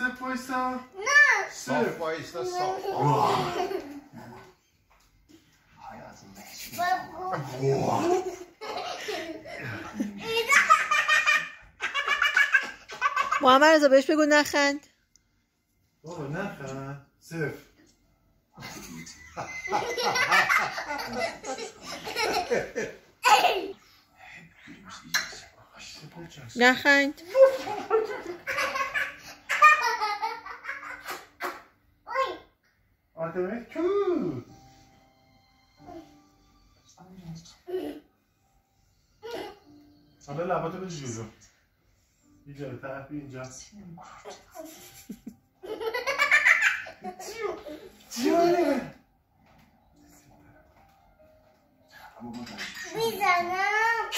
سف وایسا نه صاف وایستا صاف بابا محمد رضا بهش بگو نخند. بابا نخند. سف نخند. want to make حالا لباتو به جلو یه جلو طرفی اینجا. جونه می‌زنم